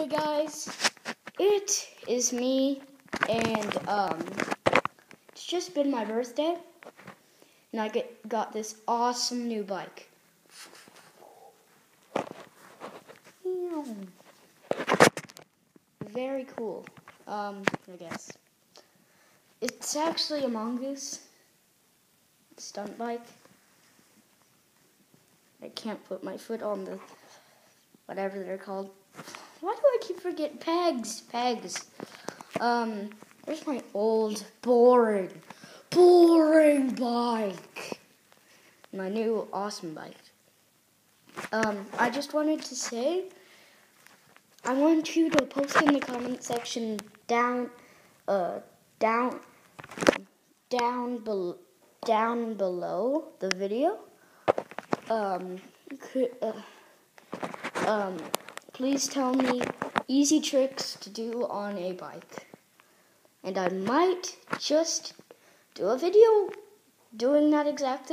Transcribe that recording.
Hey guys, it is me, and um, it's just been my birthday, and I get got this awesome new bike. Very cool, um, I guess. It's actually a mongoose stunt bike. I can't put my foot on the whatever they're called. Why do I keep forgetting pegs? Pegs. Um, there's my old, boring, boring bike. My new awesome bike. Um, I just wanted to say, I want you to post in the comment section down, uh, down, down below, down below the video. Um, could, uh, um, please tell me easy tricks to do on a bike. And I might just do a video doing that exact.